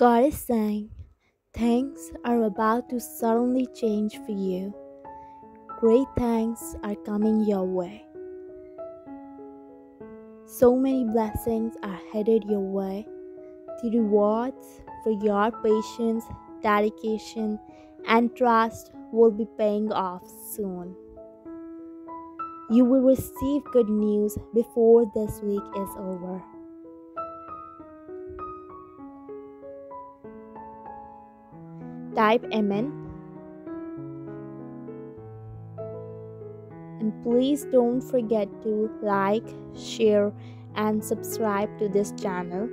God is saying, things are about to suddenly change for you. Great things are coming your way. So many blessings are headed your way. The rewards for your patience, dedication, and trust will be paying off soon. You will receive good news before this week is over. Type Amen. And please don't forget to like, share, and subscribe to this channel